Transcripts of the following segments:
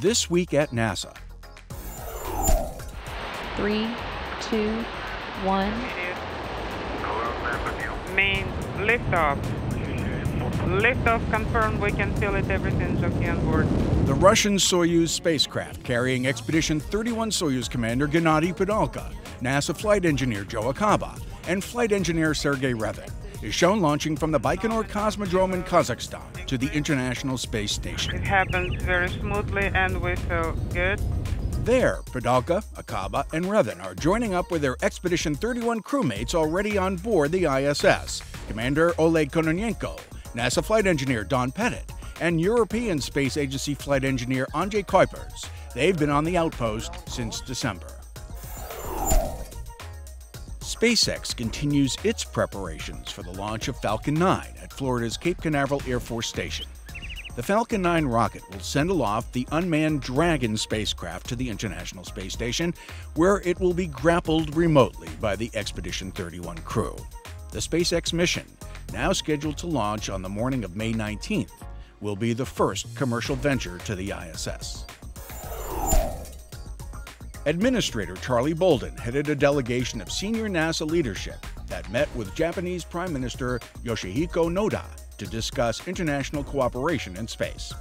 This week at NASA. Three, two, one. Main liftoff. Liftoff confirmed. We can feel it. Everything's okay on board. The Russian Soyuz spacecraft carrying Expedition 31 Soyuz commander Gennady Padalka, NASA flight engineer Joe Acaba, and flight engineer Sergei Revin is shown launching from the Baikonur Cosmodrome in Kazakhstan to the International Space Station. It happens very smoothly and we feel good. There, Padalka, Acaba, and Revin are joining up with their Expedition 31 crewmates already on board the ISS Commander Oleg Kononenko, NASA flight engineer Don Pettit, and European Space Agency flight engineer Andre Kuipers. They've been on the outpost since December. SpaceX continues its preparations for the launch of Falcon 9 at Florida's Cape Canaveral Air Force Station. The Falcon 9 rocket will send aloft the unmanned Dragon spacecraft to the International Space Station, where it will be grappled remotely by the Expedition 31 crew. The SpaceX mission, now scheduled to launch on the morning of May 19th, will be the first commercial venture to the ISS. Administrator Charlie Bolden headed a delegation of senior NASA leadership that met with Japanese Prime Minister Yoshihiko Noda to discuss international cooperation in space.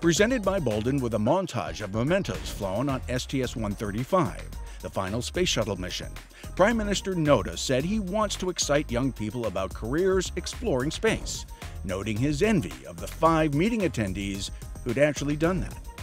Presented by Bolden with a montage of mementos flown on STS 135, the final space shuttle mission, Prime Minister Noda said he wants to excite young people about careers exploring space, noting his envy of the five meeting attendees who'd actually done that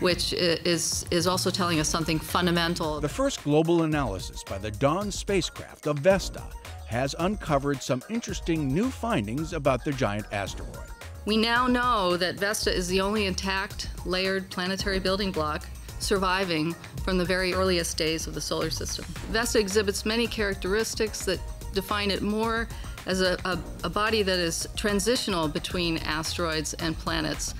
which is, is also telling us something fundamental. The first global analysis by the Dawn spacecraft of Vesta has uncovered some interesting new findings about the giant asteroid. We now know that Vesta is the only intact, layered planetary building block surviving from the very earliest days of the solar system. Vesta exhibits many characteristics that define it more as a, a, a body that is transitional between asteroids and planets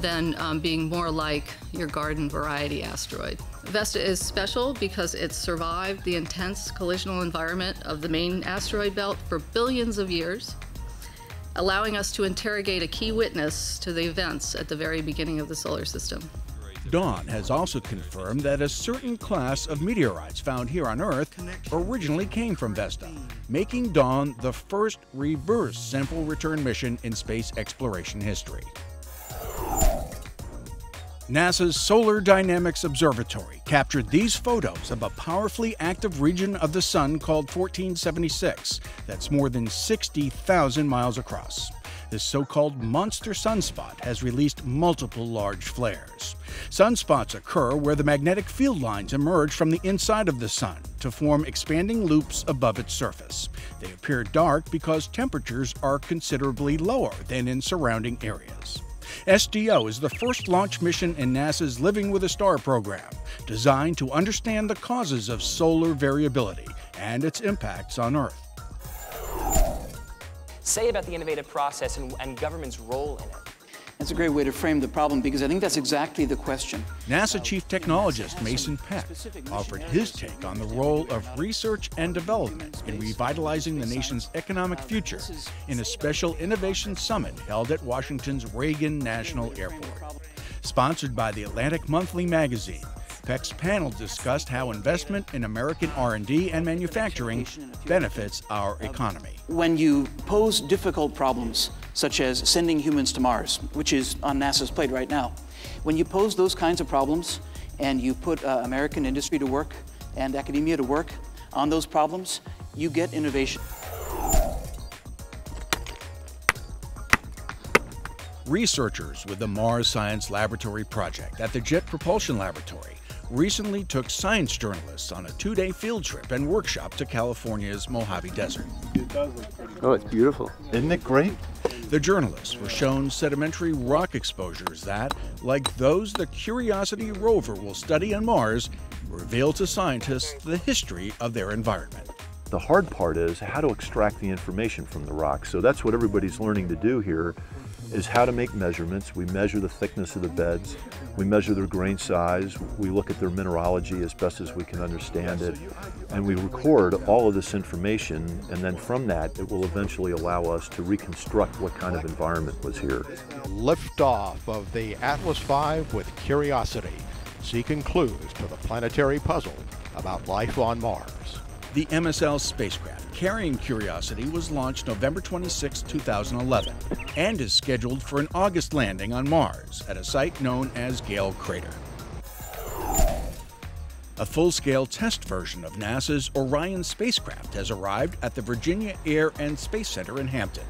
than um, being more like your garden variety asteroid. Vesta is special because it survived the intense collisional environment of the main asteroid belt for billions of years, allowing us to interrogate a key witness to the events at the very beginning of the solar system. Dawn has also confirmed that a certain class of meteorites found here on Earth originally came from Vesta, making Dawn the first reverse sample return mission in space exploration history. NASA's Solar Dynamics Observatory captured these photos of a powerfully active region of the Sun called 1476 that's more than 60,000 miles across. This so called monster sunspot has released multiple large flares. Sunspots occur where the magnetic field lines emerge from the inside of the Sun to form expanding loops above its surface. They appear dark because temperatures are considerably lower than in surrounding areas. SDO is the first launch mission in NASA's Living with a Star program, designed to understand the causes of solar variability and its impacts on Earth. Say about the innovative process and, and government's role in it. That's a great way to frame the problem because I think that's exactly the question. NASA Chief Technologist Mason Peck offered his take on the role of research and development in revitalizing the nation's economic future in a special innovation summit held at Washington's Reagan National Airport. Sponsored by the Atlantic Monthly magazine, Peck's panel discussed how investment in American R&D and manufacturing benefits our economy. When you pose difficult problems, such as sending humans to Mars, which is on NASA's plate right now, when you pose those kinds of problems and you put uh, American industry to work and academia to work on those problems, you get innovation. Researchers with the Mars Science Laboratory project at the Jet Propulsion Laboratory recently took science journalists on a two day field trip and workshop to California's Mojave Desert. Oh, it's beautiful. Isn't it great? The journalists were shown sedimentary rock exposures that, like those the Curiosity rover will study on Mars, reveal to scientists the history of their environment. The hard part is how to extract the information from the rocks. So that's what everybody's learning to do here is how to make measurements. We measure the thickness of the beds. We measure their grain size. We look at their mineralogy as best as we can understand it. And we record all of this information. And then from that, it will eventually allow us to reconstruct what kind of environment was here. Liftoff of the Atlas V with Curiosity, seeking clues to the planetary puzzle about life on Mars. The MSL spacecraft carrying Curiosity was launched November 26, 2011, and is scheduled for an August landing on Mars at a site known as Gale Crater. A full-scale test version of NASA's Orion spacecraft has arrived at the Virginia Air and Space Center in Hampton,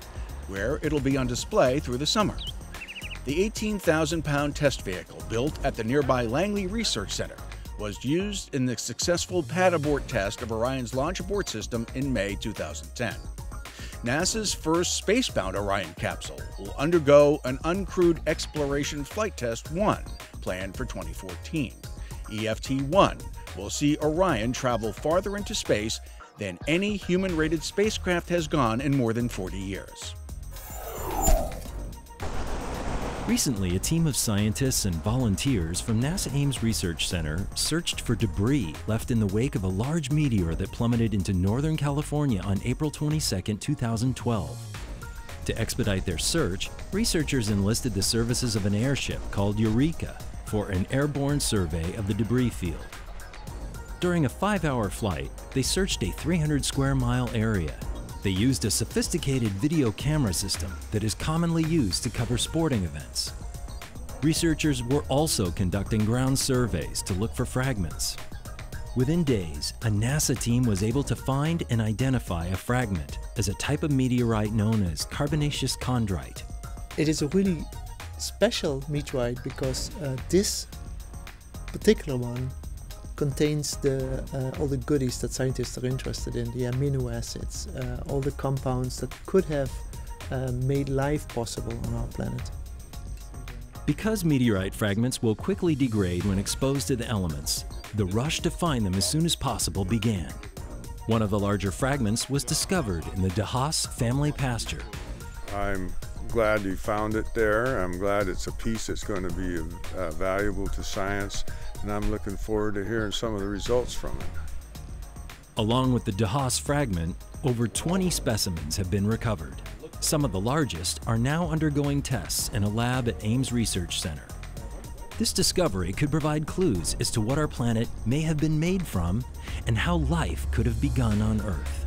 where it'll be on display through the summer. The 18,000-pound test vehicle built at the nearby Langley Research Center was used in the successful pad abort test of Orion's launch abort system in May 2010. NASA's first spacebound Orion capsule will undergo an uncrewed exploration flight test 1 planned for 2014. EFT 1 will see Orion travel farther into space than any human rated spacecraft has gone in more than 40 years. Recently, a team of scientists and volunteers from NASA Ames Research Center searched for debris left in the wake of a large meteor that plummeted into Northern California on April 22, 2012. To expedite their search, researchers enlisted the services of an airship called Eureka for an airborne survey of the debris field. During a five-hour flight, they searched a 300 square mile area they used a sophisticated video camera system that is commonly used to cover sporting events. Researchers were also conducting ground surveys to look for fragments. Within days, a NASA team was able to find and identify a fragment as a type of meteorite known as carbonaceous chondrite. It is a really special meteorite because uh, this particular one contains the, uh, all the goodies that scientists are interested in, the amino acids, uh, all the compounds that could have uh, made life possible on our planet. Because meteorite fragments will quickly degrade when exposed to the elements, the rush to find them as soon as possible began. One of the larger fragments was discovered in the DeHaas family pasture. I'm glad you found it there. I'm glad it's a piece that's going to be uh, valuable to science and I'm looking forward to hearing some of the results from it. Along with the DeHaas fragment, over 20 specimens have been recovered. Some of the largest are now undergoing tests in a lab at Ames Research Center. This discovery could provide clues as to what our planet may have been made from and how life could have begun on Earth.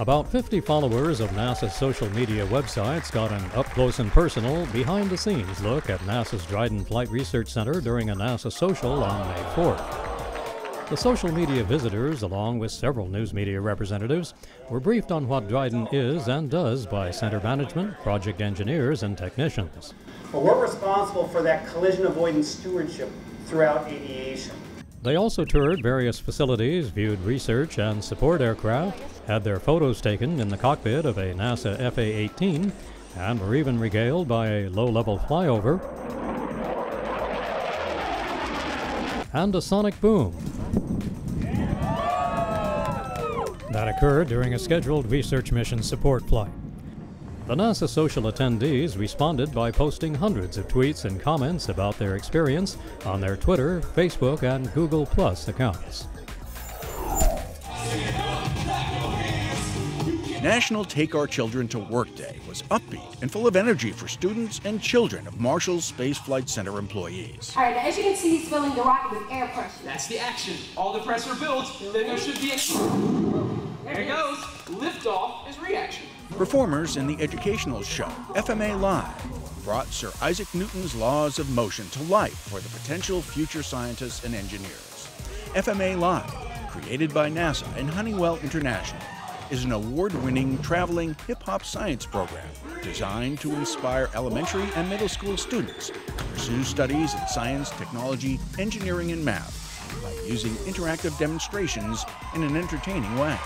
About 50 followers of NASA's social media websites got an up close and personal, behind the scenes look at NASA's Dryden Flight Research Center during a NASA social on May 4th. The social media visitors, along with several news media representatives, were briefed on what Dryden is and does by center management, project engineers, and technicians. Well, we're responsible for that collision avoidance stewardship throughout aviation. They also toured various facilities, viewed research and support aircraft, had their photos taken in the cockpit of a NASA FA 18, and were even regaled by a low level flyover and a sonic boom. That occurred during a scheduled research mission support flight. The NASA social attendees responded by posting hundreds of tweets and comments about their experience on their Twitter, Facebook, and Google Plus accounts. National Take Our Children to Work Day was upbeat and full of energy for students and children of Marshall Space Flight Center employees. All right, now as you can see, he's filling the rocket with air pressure. That's the action. All the pressure builds, then there should be a... There it goes. Performers in the educational show FMA Live brought Sir Isaac Newton's laws of motion to life for the potential future scientists and engineers. FMA Live, created by NASA and Honeywell International, is an award winning traveling hip hop science program designed to inspire elementary and middle school students to pursue studies in science, technology, engineering, and math by using interactive demonstrations in an entertaining way.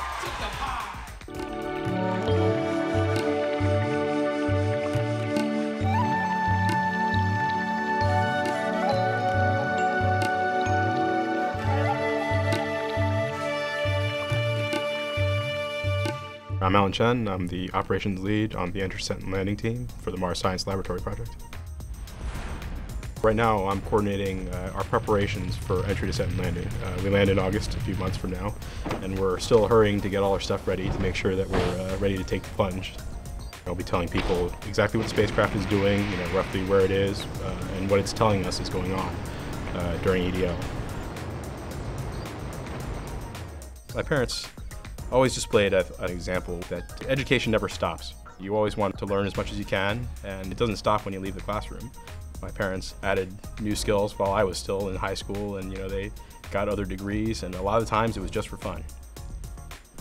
I'm Allen Chen. I'm the operations lead on the Entry, and Landing team for the Mars Science Laboratory project. Right now, I'm coordinating uh, our preparations for entry, descent, and landing. Uh, we land in August, a few months from now, and we're still hurrying to get all our stuff ready to make sure that we're uh, ready to take the plunge. I'll be telling people exactly what the spacecraft is doing, you know, roughly where it is, uh, and what it's telling us is going on uh, during EDL. My parents always displayed an example that education never stops. You always want to learn as much as you can, and it doesn't stop when you leave the classroom. My parents added new skills while I was still in high school, and you know they got other degrees, and a lot of times it was just for fun.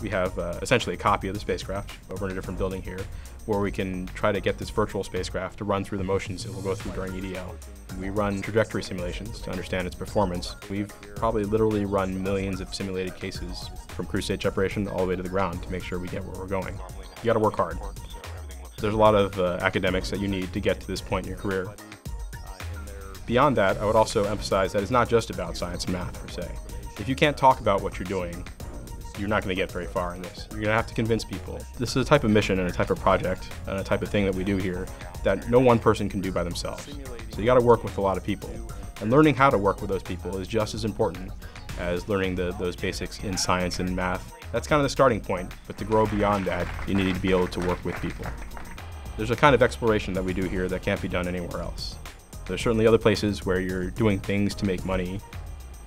We have uh, essentially a copy of the spacecraft over in a different building here, where we can try to get this virtual spacecraft to run through the motions it will go through during EDL. We run trajectory simulations to understand its performance. We've probably literally run millions of simulated cases from cruise stage separation all the way to the ground to make sure we get where we're going. You got to work hard. There's a lot of uh, academics that you need to get to this point in your career. Beyond that, I would also emphasize that it's not just about science and math per se. If you can't talk about what you're doing, you're not going to get very far in this. You're going to have to convince people. This is a type of mission and a type of project and a type of thing that we do here that no one person can do by themselves. So you got to work with a lot of people. And learning how to work with those people is just as important as learning the, those basics in science and math. That's kind of the starting point, but to grow beyond that, you need to be able to work with people. There's a kind of exploration that we do here that can't be done anywhere else. There's certainly other places where you're doing things to make money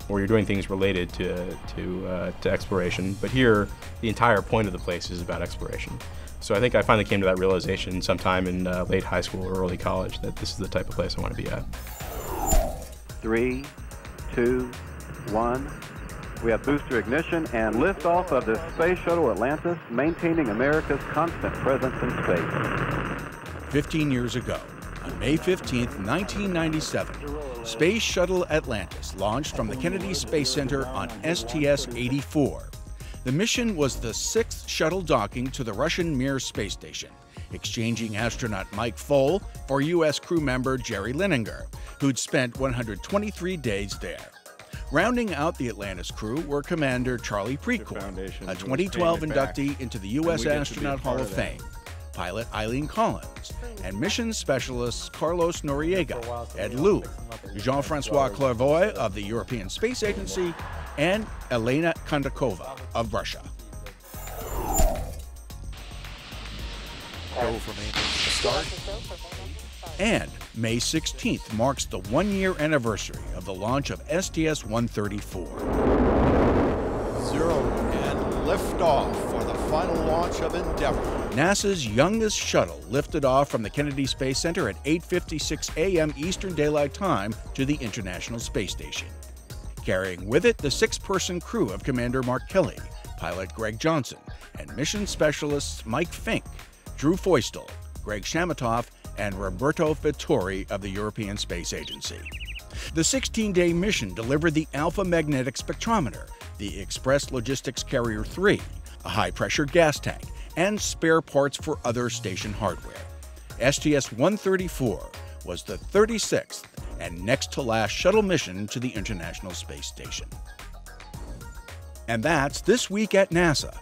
or you're doing things related to, to, uh, to exploration, but here the entire point of the place is about exploration. So I think I finally came to that realization sometime in uh, late high school or early college that this is the type of place I want to be at. Three, two, one. We have booster ignition and liftoff of the Space Shuttle Atlantis, maintaining America's constant presence in space. 15 years ago, on May 15, 1997, Space Shuttle Atlantis launched from the Kennedy Space Center on STS-84. The mission was the sixth shuttle docking to the Russian Mir space station, exchanging astronaut Mike Foale for U.S. crew member Jerry Linenger, who'd spent 123 days there. Rounding out the Atlantis crew were Commander Charlie Precourt, a 2012 inductee into the U.S. Astronaut Hall of Fame, pilot Eileen Collins, and mission specialists Carlos Noriega, Ed Lu, Jean Francois Clervoy of the European Space Agency, and Elena Kondakova of Russia. Go from to start. And May 16th marks the one year anniversary of the launch of STS 134. Zero and liftoff for the final launch of Endeavour. NASA's youngest shuttle lifted off from the Kennedy Space Center at 8:56 a.m. Eastern Daylight Time to the International Space Station. Carrying with it the six-person crew of Commander Mark Kelly, pilot Greg Johnson, and mission specialists Mike Fincke, Drew Feustel, Greg Chamitoff, and Roberto Vittori of the European Space Agency. The 16 day mission delivered the Alpha Magnetic Spectrometer, the Express Logistics Carrier 3, a high pressure gas tank, and spare parts for other station hardware. STS 134 was the 36th and next to last shuttle mission to the International Space Station. And that's This Week at NASA.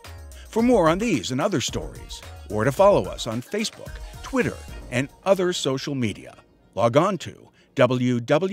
For more on these and other stories, or to follow us on Facebook, Twitter, and other social media, log on to www.nasa.gov.